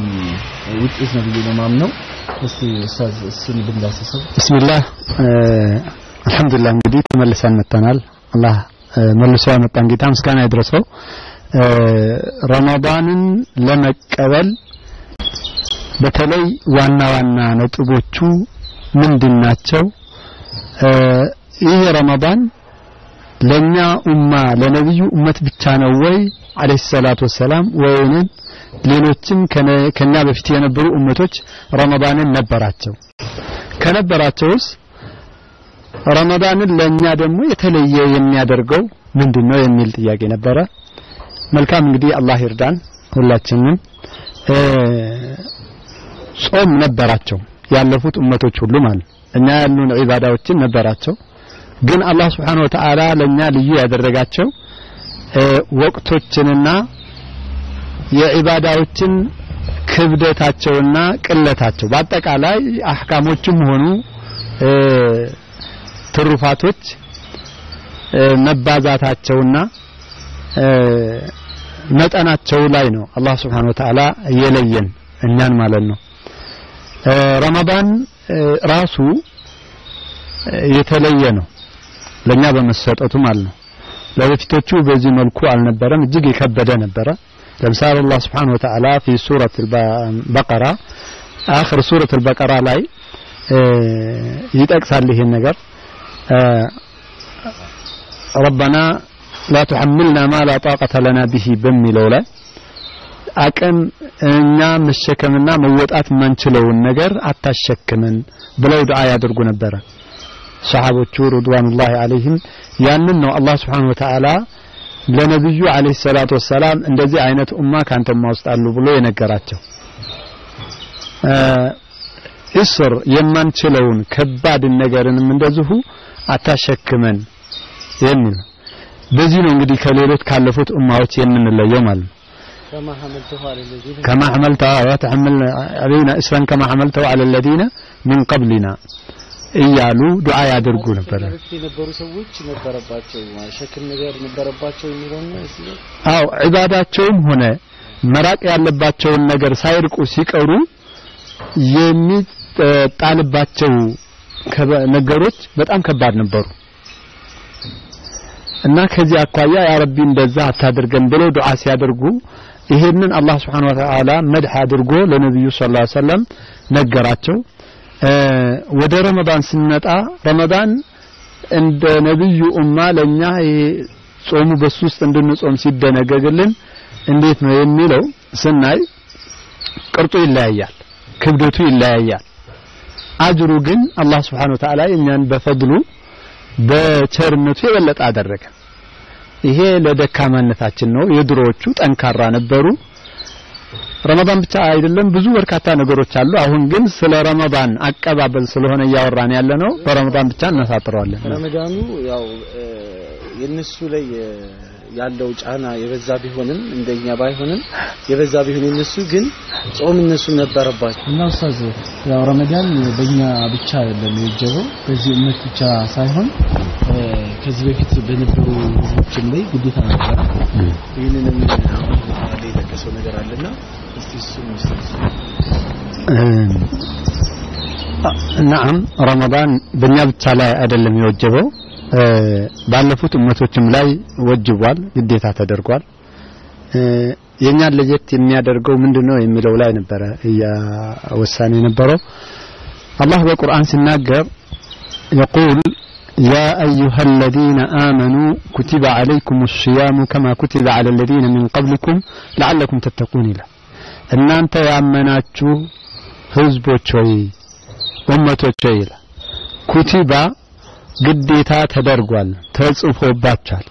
A: ውጤት ነው ብዬ ነው ማምነው። እስቲ ኡስታዝ እሱን ብንዳስሰው።
B: ቢስሚላህ አልሐምዱሊላህ እንግዲህ ተመልሰን መጥተናል። አላህ መልሶ ያመጣን ጌታ ምስጋና ይድረሰው። ረመዳንን ለመቀበል በተለይ ዋና ዋና ነጥቦቹ ምንድን ናቸው? ይህ ረመዳን ለኛ ኡማ ለነብዩ ኡመት ብቻ ነው ወይ አለይሂ ሰላቱ ወሰላም ወይንም ሌሎችም ከኛ በፊት የነበሩ ኡመቶች ረመዳንን ነበራቸው ከነበራቸውስ ረመዳንን ለኛ ደግሞ የተለየ የሚያደርገው ምንድነው የሚል ጥያቄ ነበረ። መልካም እንግዲህ አላህ ይርዳን ሁላችንም። ጾም ነበራቸው ያለፉት ኡመቶች ሁሉ ማለት እኛ ያሉን ዒባዳዎችን ነበራቸው። ግን አላህ Subhanahu Wa Ta'ala ለኛ ልዩ ያደረጋቸው ወቅቶችንና የዒባዳዎችን ክብደታቸውና ቅለታቸው በአጠቃላይ አህካሞችም ሆኑ ትሩፋቶች መባዛታቸውና መጠናቸው ላይ ነው አላህ Subhanahu Wa Ta'ala የለየን እኛን ማለት ነው ረመዳን ራሱ የተለየ ነው ለኛ በመሰጠቱ ማለት ነው ለበፊቶቹ በዚህ መልኩ አልነበረም እጅግ የከበደ ነበረ ለምሳሌ አላህ Subhanahu Wa Ta'ala في سورة البقرة آخر سورة البقرة ላይ ይጠቅሳል ይሄን ነገር ረበና ላ ትሐምልና ማ ላ ጣቀተ ለና ብሂ በሚለው ላይ አቅም እኛ መሸከምና መወጣት የማንችለውን ነገር አታሸክምን ብለው ዱዓ ያደርጉ ነበረ። ሰሓቦቹ ርድዋኑላሂ አለይህም ያንን ነው አላህ ስብሓን ወተዓላ ለነቢዩ አለይሂ ሰላቱ ወሰላም እንደዚህ አይነት ኡማ ካንተማ ውስጥ አሉ ብሎ የነገራቸው። እስር የማንችለውን ከባድን ነገርንም እንደዚሁ አታሸክመን የሚል በዚህ ነው እንግዲህ ከሌሎች ካለፉት ኡማዎች የምንለየው ማለት ነው። ከማ ሐመልተው አለ ለዚነ ሚን ቀብሊና እያሉ ዱዓ ያደርጉ ነበር። አዎ ዒባዳቸውም ሆነ መራቅ ያለባቸውን ነገር ሳይርቁ ሲቀሩ የሚጣልባቸው ነገሮች በጣም ከባድ ነበሩ። እና ከዚህ አኳያ ያ ረቢ እንደዛ አታድርገን ብለው ዱዓ ሲያደርጉ ይሄንን አላህ Subhanahu Wa Ta'ala መድህ አድርጎ ለነብዩ ሰለላሁ ዐለይሂ ነገራቸው። ወደ ረመዳን ስንመጣ ረመዳን እንደ ነብዩ ኡማ ለኛ ጾሙ በሱ ውስጥ እንድንጾም ሲደነገግልን እንዴት ነው የሚለው ስናይ ቅርጡ ይለያያል ክብደቱ ይለያያል አጅሩ ግን አላህ Subhanahu Wa እኛን በፈድሉ በቸርነቱ የበለጠ አደረገ። ይሄ ለደካማነታችን ነው። የድሮዎቹ ጠንካራ ነበሩ። ረመዳን ብቻ አይደለም ብዙ በርካታ ነገሮች አሉ። አሁን ግን ስለ ረመዳን አቀባበል ስለሆነ እያወራን ያለ ነው በረመዳን ብቻ እናሳጥረዋለን።
A: ረመዳኑ ያው የነሱ ላይ ያለው ጫና የበዛ ቢሆንም እንደኛ ባይሆንም የበዛ ቢሆን የነሱ ግን ጾም እነሱ ነበረባቸው። እና ኡስታዝ ያው ረመዳን በእኛ ብቻ አይደለም የወጀበው በዚህ እምነት ብቻ ሳይሆን ከዚህ በፊት በነበሩ ህዝቦችም ላይ ግዴታ ነበረ። ይህንንም አሁን ላይ የጠቀሰው ነገር አለና እስቲ እሱን ኡስታዝ።
B: ናም ረመዳን በእኛ ብቻ ላይ አይደለም የወጀበው ባለፉት እመቶችም ላይ ወጅቧል፣ ግዴታ ተደርጓል። የእኛን ለየት የሚያደርገው ምንድነው የሚለው ላይ ነበረ እያወሳን የነበረው። አላህ በቁርአን ሲናገር የቁል ያ አዩሃ አለዚነ አመኑ ኩቲበ ዓለይኩም ሲያሙ ከማ ኩቲበ ዓለ አለዚነ ሚን ቀብሊኩም ለዓለኩም ተተቁን ይላል። እናንተ ያመናችሁ ህዝቦች ሆይ፣ ኡመቶች ሆይ ይላል ኩቲባ ግዴታ ተደርጓል ተጽፎባቸዋል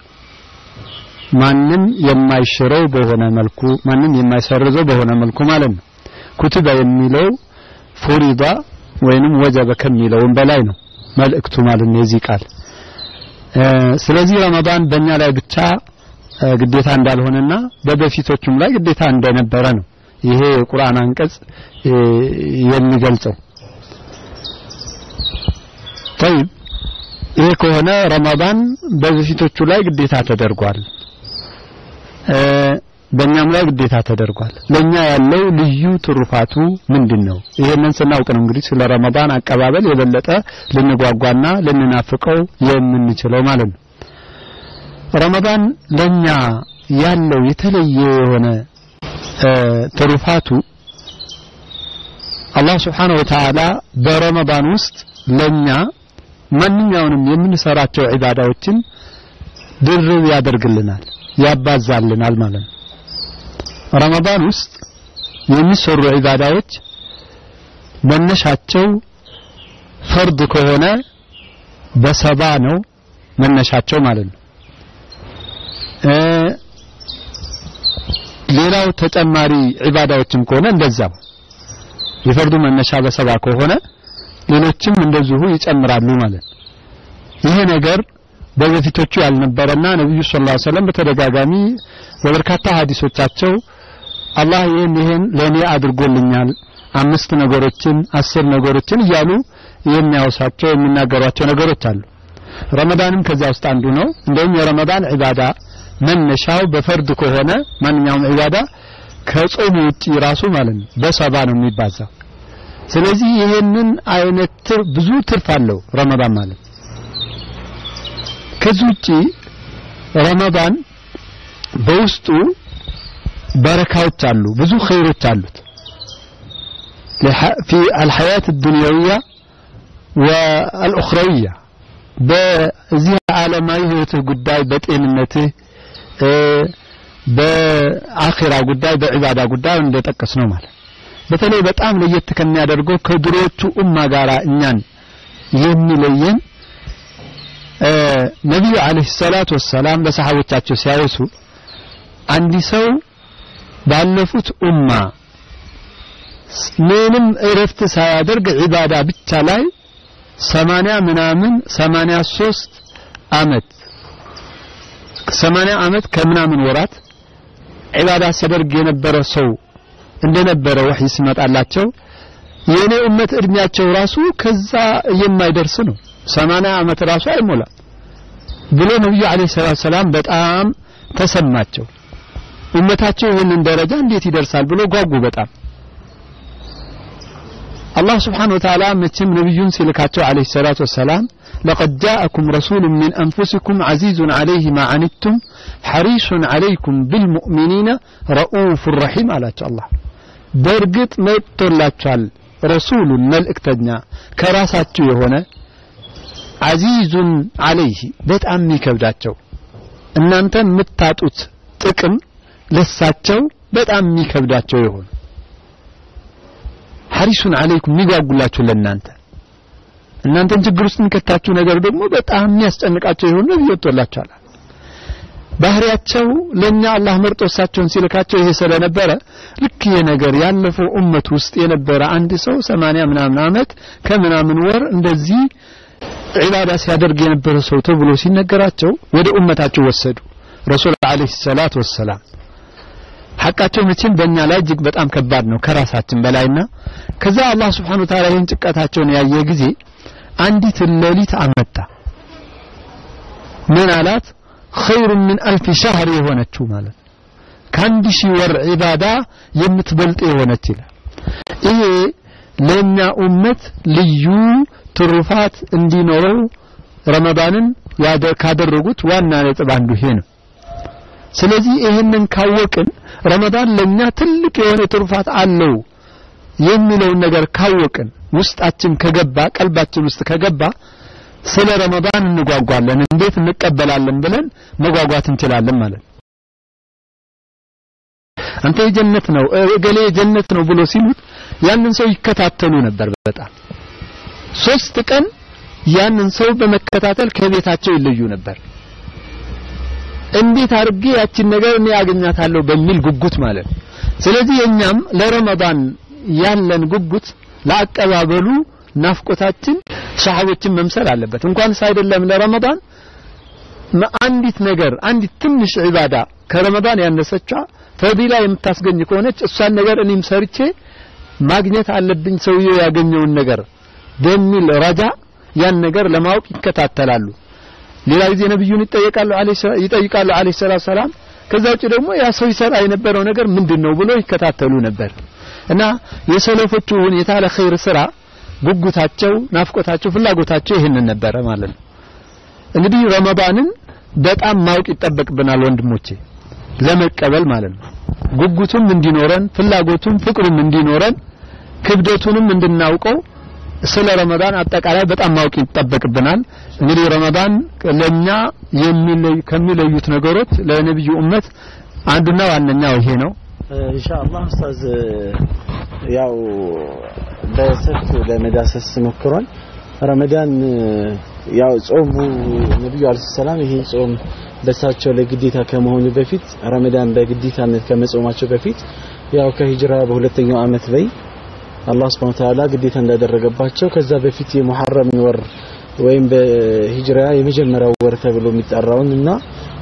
B: ማንም የማይሽረው በሆነ መልኩ ማንም የማይሰርዘው በሆነ መልኩ ማለት ነው ኩቲባ የሚለው ፉሪዳ ወይንም ወጀበ ከሚለውም በላይ ነው መልእክቱ ማለት ነው የዚህ ቃል ስለዚህ ረመዳን በእኛ ላይ ብቻ ግዴታ እንዳልሆነና በበፊቶቹም ላይ ግዴታ እንደነበረ ነው ይሄ የቁርአን አንቀጽ የሚገልጸው طيب ይሄ ከሆነ ረመዳን በበፊቶቹ ላይ ግዴታ ተደርጓል። በእኛም ላይ ግዴታ ተደርጓል። ለኛ ያለው ልዩ ትሩፋቱ ምንድን ነው ይሄንን ስናውቅ ነው እንግዲህ ስለ ረመዳን አቀባበል የበለጠ ልንጓጓና ልንናፍቀው የምንችለው ማለት ነው። ረመዳን ለኛ ያለው የተለየ የሆነ ትሩፋቱ አላህ ስብሓንሁ ወተዓላ በረመዳን ውስጥ ለኛ ማንኛውንም የምንሰራቸው ዒባዳዎችን ድርብ ያደርግልናል ያባዛልናል ማለት ነው። ረመዳን ውስጥ የሚሰሩ ዒባዳዎች መነሻቸው ፈርድ ከሆነ በሰባ ነው መነሻቸው ማለት ነው። ሌላው ተጨማሪ ዒባዳዎችም ከሆነ እንደዛው። የፈርዱ መነሻ በሰባ ከሆነ ሌሎችም እንደዚሁ ይጨምራሉ ማለት ነው። ይሄ ነገር በበፊቶቹ ያልነበረና ነብዩ ሰለላሁ ዐለይሂ በተደጋጋሚ በበርካታ ሐዲሶቻቸው አላህ ይህን ይህን ለእኔ አድርጎልኛል አምስት ነገሮችን አስር ነገሮችን እያሉ የሚያወሳቸው የሚናገሯቸው ነገሮች አሉ። ረመዳንም ከዛ ውስጥ አንዱ ነው። እንደውም የረመዳን ዒባዳ መነሻው በፈርድ ከሆነ ማንኛውም ዒባዳ ከጾም ውጪ ራሱ ማለት ነው በሰባ ነው የሚባዛው ስለዚህ ይሄንን አይነት ብዙ ትርፍ አለው ረመዳን ማለት ከዚህ ውጪ ረመዳን በውስጡ በረካዎች አሉ ብዙ ኸይሮች አሉት في الحياة الدنيوية والأخروية በዚህ ዓለማዊ ህይወትህ ጉዳይ በጤንነትህ በአኺራ ጉዳይ በዒባዳ ጉዳይ እንደጠቀስ ነው ማለት በተለይ በጣም ለየት ከሚያደርገው ከድሮቹ ኡማ ጋራ እኛን የሚለየን ነቢዩ አለይሂ ሰላቱ ወሰላም ለሰሃቦቻቸው ሲያወሱ አንዲ ሰው ባለፉት ኡማ ምንም እረፍት ሳያደርግ ዒባዳ ብቻ ላይ ሰማንያ ምናምን ሰማንያ ሶስት አመት ሰማንያ አመት ከምናምን ወራት ዒባዳ ሲያደርግ የነበረ ሰው እንደነበረ ወህይ ሲመጣላቸው የኔ እመት እድሜያቸው ራሱ ከዛ የማይደርስ ነው፣ ሰማንያ ዓመት ራሱ አይሞላ ብሎ ነብዩ አለይሂ ሰላቱ ሰላም በጣም ተሰማቸው። እመታቸው ይህንን ደረጃ እንዴት ይደርሳል ብሎ ጓጉ በጣም። አላህ ስብሓነሁ ወተዓላ መቼም ነቢዩን ሲልካቸው ዓለይሂ ሰላቱ ወሰላም ለቀድ ጃአኩም ረሱሉን ሚን አንፉሲኩም ዐዚዙን ዐለይሂ ማ ዐኒቱም ሐሪሱን ዐለይኩም ቢልሙእሚኒነ ረኡፉን ረሒም አላቸው አላህ። በእርግጥ መጥቶላችኋል። ረሱሉን መልእክተኛ ከራሳችሁ የሆነ አዚዙን አለይህ በጣም የሚከብዳቸው እናንተ የምታጡት ጥቅም ለሳቸው በጣም የሚከብዳቸው የሆነ ሐሪሱን አለይኩም የሚጓጉላችሁ ለእናንተ እናንተን ችግር ውስጥ የሚከታችሁ ነገር ደግሞ በጣም የሚያስጨንቃቸው የሆነ ነብይ ወጥቶላችኋል ባህሪያቸው ለኛ አላህ መርጦ እሳቸውን ሲልካቸው ይሄ ስለነበረ ልክ ይሄ ነገር ያለፈው ኡመት ውስጥ የነበረ አንድ ሰው ሰማንያ ምናምን አመት ከምናምን ወር እንደዚህ ዒባዳ ሲያደርግ የነበረ ሰው ተብሎ ሲነገራቸው ወደ ኡመታቸው ወሰዱ። ረሱል አለይሂ ሰላቱ ወሰላም ሐቃቸው መቼም በእኛ ላይ እጅግ በጣም ከባድ ነው ከራሳችን በላይና ከዛ አላህ ስብሓን ወተዓላ ይህን ጭቀታቸውን ያየ ጊዜ አንዲት ሌሊት አመጣ። ምን አላት ኸይሩ ምን አልፍ ሻህር የሆነችው ማለት ከአንድ ሺህ ወር ዒባዳ የምትበልጥ የሆነች ይላል። ይሄ ለእኛ ኡመት ልዩ ትሩፋት እንዲኖረው ረመዳንን ካደረጉት ዋና ነጥብ አንዱ ይሄ ነው። ስለዚህ ይህንን ካወቅን ረመዳን ለኛ ትልቅ የሆነ ትሩፋት አለው የሚለውን ነገር ካወቅን ውስጣችን ከገባ ቀልባችን ውስጥ ከገባ ስለ ረመዳን እንጓጓለን፣ እንዴት እንቀበላለን ብለን መጓጓት እንችላለን ማለት አንተ የጀነት ነው እገሌ የጀነት ነው ብሎ ሲሉት ያንን ሰው ይከታተሉ ነበር። በጣም ሶስት ቀን ያንን ሰው በመከታተል ከቤታቸው ይለዩ ነበር። እንዴት አድርጌ ያችን ነገር እኔ ያገኛታለሁ በሚል ጉጉት ማለት ነው። ስለዚህ የኛም ለረመዳን ያለን ጉጉት ለአቀባበሉ ናፍቆታችን ሰሃቦችን መምሰል አለበት። እንኳንስ አይደለም ለረመዳን አንዲት ነገር አንዲት ትንሽ ዒባዳ ከረመዳን ያነሰቿ ፈዲላ የምታስገኝ ከሆነች እሷን ነገር እኔም ሰርቼ ማግኘት አለብኝ ሰውየው ያገኘውን ነገር በሚል ረጃ ያን ነገር ለማወቅ ይከታተላሉ። ሌላ ጊዜ ነብዩን ይጠይቃሉ አለይሂ ሰላቱ ሰላም። ከዛ ውጭ ደግሞ ያ ሰው ይሰራ የነበረው ነገር ምንድነው ብሎ ይከታተሉ ነበር እና የሰለፎቹ ሁኔታ ለኸይር ስራ ጉጉታቸው፣ ናፍቆታቸው፣ ፍላጎታቸው ይህንን ነበረ ማለት ነው። እንግዲህ ረመዳንን በጣም ማወቅ ይጠበቅብናል ወንድሞቼ ለመቀበል ማለት ነው። ጉጉቱም እንዲኖረን ፍላጎቱም ፍቅሩም እንዲኖረን ክብደቱንም እንድናውቀው ስለ ረመዳን አጠቃላይ በጣም ማወቅ ይጠበቅብናል። እንግዲህ ረመዳን ለኛ ከሚለዩት ነገሮች ለነብዩ ኡመት አንዱና ዋነኛው ይሄ ነው።
A: ኢንሻአላህ ኡስታዝ ያው በሰፊው ለመዳሰስ ሞክሯል። ረመዳን ያው ጾሙ ነብዩ አለይሂ ሰላም ይሄ ጾም በሳቸው ለግዴታ ከመሆኑ በፊት ረመዳን በግዴታነት ከመጾማቸው በፊት ያው ከሂጅራ በሁለተኛው አመት ላይ አላህ Subhanahu Ta'ala ግዴታ እንዳደረገባቸው ከዛ በፊት የሙሐረም ወር ወይም በሂጅራ የመጀመሪያው ወር ተብሎ የሚጠራውን እና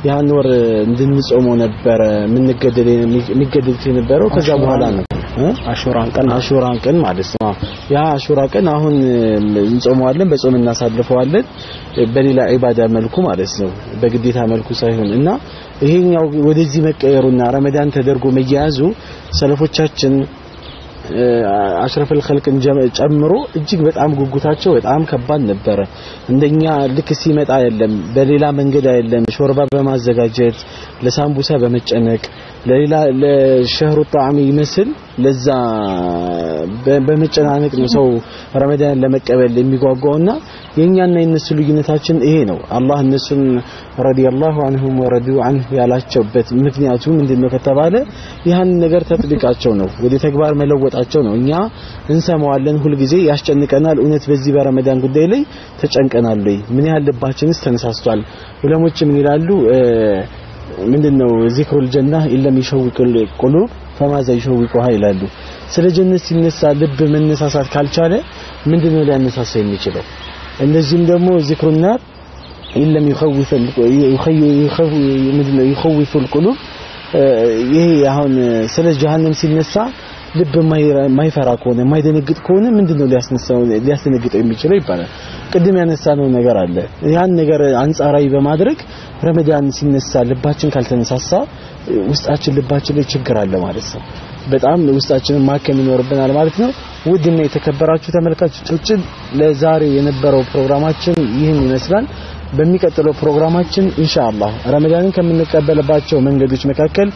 A: ያን ወር እንድንጾመው ነበረ የምንገደድ የሚገደድ የነበረው ከዛ በኋላ ነው።
C: አሹራን ቀን
A: አሹራን ቀን ማለት ነው። ያ አሹራ ቀን አሁን እንጾመዋለን፣ በጾም እናሳልፈዋለን፣ በሌላ ዒባዳ መልኩ ማለት ነው፣ በግዴታ መልኩ ሳይሆን እና ይሄኛው ወደዚህ መቀየሩና ረመዳን ተደርጎ መያያዙ ሰለፎቻችን አሽረፈል ኸልቅን ጨምሮ እጅግ በጣም ጉጉታቸው በጣም ከባድ ነበረ። እንደኛ ልክ ሲመጣ አይደለም፣ በሌላ መንገድ አይደለም፣ ሾርባ በማዘጋጀት ለሳምቡሳ በመጨነቅ ለሌላ ለሸህሩ ጣዕም ይመስል ለዛ በመጨናነቅ ነው ሰው ረመዳን ለመቀበል የሚጓጓውና የኛና የነሱ ልዩነታችን ይሄ ነው። አላህ እነሱን ረዲየላሁ ዐንሁም ወረዱ ዐንሁ ያላቸውበት ምክንያቱ ምንድነው ከተባለ ያን ነገር ተጥቢቃቸው ነው፣ ወደ ተግባር መለወጣቸው ነው። እኛ እንሰማዋለን፣ ሁልጊዜ ያስጨንቀናል። እውነት በዚህ በረመዳን ጉዳይ ላይ ተጨንቀናል ወይ? ምን ያህል ልባችንስ ተነሳስቷል? ምን ይላሉ? ምንድነው ዚክሩል ጀና ኢለም ይሸውቁል ቁሉብ ፈማዛ ይሸውቁሃ ይላሉ። ስለ ጀነት ሲነሳ ልብ መነሳሳት ካልቻለ ምንድነው ሊያነሳሳ የሚችለው? እንደዚህም ደግሞ ዚክሩን ናር ኢለም ይኸውፍ ምንድነው ይኸውፉል ቁሉብ ይሄ አሁን ስለ ጀሃነም ሲነሳ ልብ የማይፈራ ከሆነ የማይደነግጥ ከሆነ ምንድነው ሊያስነሳው ሊያስደነግጠው የሚችለው ይባላል። ቅድም ያነሳነው ነገር አለ። ያን ነገር አንጻራዊ በማድረግ ረመዳን ሲነሳ ልባችን ካልተነሳሳ ውስጣችን ልባችን ላይ ችግር አለ ማለት ነው። በጣም ውስጣችንን ማከም ይኖርብናል ማለት ነው። ውድና የተከበራችሁ ተመልካቾቻችን ለዛሬ የነበረው ፕሮግራማችን ይህን ይመስላል። በሚቀጥለው ፕሮግራማችን ኢንሻአላህ ረመዳንን ከምንቀበልባቸው መንገዶች መካከል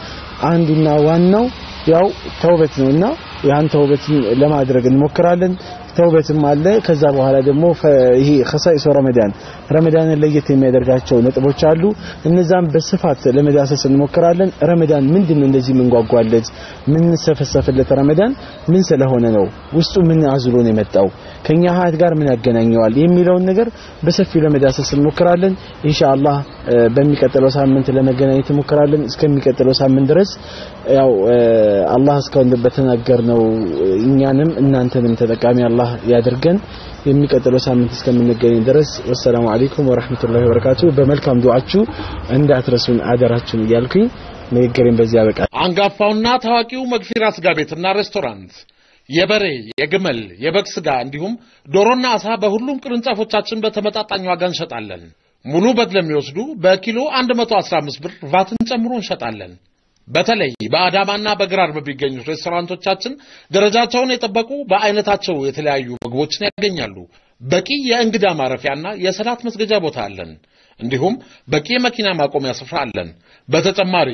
A: አንዱና ዋናው ያው ተውበት ነውና ያን ተውበት ለማድረግ እንሞክራለን። ተውበትም አለ። ከዛ በኋላ ደግሞ ይሄ ኸሳኢሶ ረመዳን ረመዳንን ለየት የሚያደርጋቸው ነጥቦች አሉ። እነዛም በስፋት ለመዳሰስ እንሞክራለን። ረመዳን ምንድነው እንደዚህ የምንጓጓለት የምንሰፈሰፍለት ረመዳን ምን ስለሆነ ነው? ውስጡ ምን አዝሎ ነው የመጣው? ከኛ ሀያት ጋር ምን ያገናኘዋል? የሚለውን ነገር በሰፊው ለመዳሰስ እንሞክራለን። ኢንሻአላህ በሚቀጥለው ሳምንት ለመገናኘት እንሞክራለን። እስከሚቀጥለው ሳምንት ድረስ ያው አላህ እስካሁን በተናገርነው እኛንም እናንተንም ተጠቃሚ አላህ ያድርገን። የሚቀጥለው ሳምንት እስከምንገናኝ ድረስ ወሰላሙ አለይኩም ወራህመቱላሂ ወበረካቱ። በመልካም ዱዓችሁ እንዳትረሱን አደራችሁን እያልኩኝ ንግግሬን በዚህ ያበቃል።
D: አንጋፋውና ታዋቂው መግፊራ ስጋ ቤትና ሬስቶራንት የበሬ፣ የግመል፣ የበግ ስጋ እንዲሁም ዶሮና አሳ በሁሉም ቅርንጫፎቻችን በተመጣጣኝ ዋጋ እንሸጣለን። ሙሉ በግ ለሚወስዱ በኪሎ 115 ብር ቫትን ጨምሮ እንሸጣለን። በተለይ በአዳማና በግራር በሚገኙት ሬስቶራንቶቻችን ደረጃቸውን የጠበቁ በአይነታቸው የተለያዩ ምግቦችን ያገኛሉ። በቂ የእንግዳ ማረፊያና የሰላት መስገጃ ቦታ አለን። እንዲሁም በቂ የመኪና ማቆሚያ ስፍራ አለን። በተጨማሪ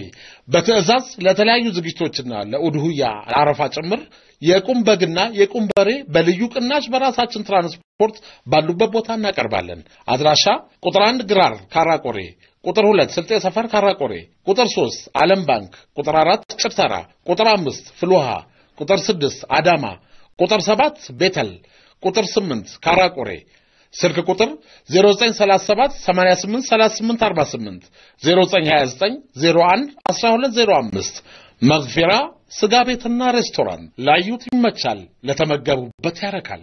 D: በትዕዛዝ ለተለያዩ ዝግጅቶችና ለኡድሁያ አረፋ ጭምር የቁም በግና የቁም በሬ በልዩ ቅናሽ በራሳችን ትራንስፖርት ባሉበት ቦታ እናቀርባለን። አድራሻ ቁጥር አንድ ግራር ካራቆሬ፣ ቁጥር ሁለት ስልጤ ሰፈር ካራቆሬ፣ ቁጥር ሶስት ዓለም ባንክ፣ ቁጥር አራት ጭርተራ፣ ቁጥር አምስት ፍልውሃ፣ ቁጥር ስድስት አዳማ፣ ቁጥር ሰባት ቤተል፣ ቁጥር ስምንት ካራቆሬ ስልክ ቁጥር 0937 88 38 48 0929 01 1205 መግፊራ ስጋ ቤትና ሬስቶራንት። ላዩት ይመቻል፣ ለተመገቡበት ያረካል።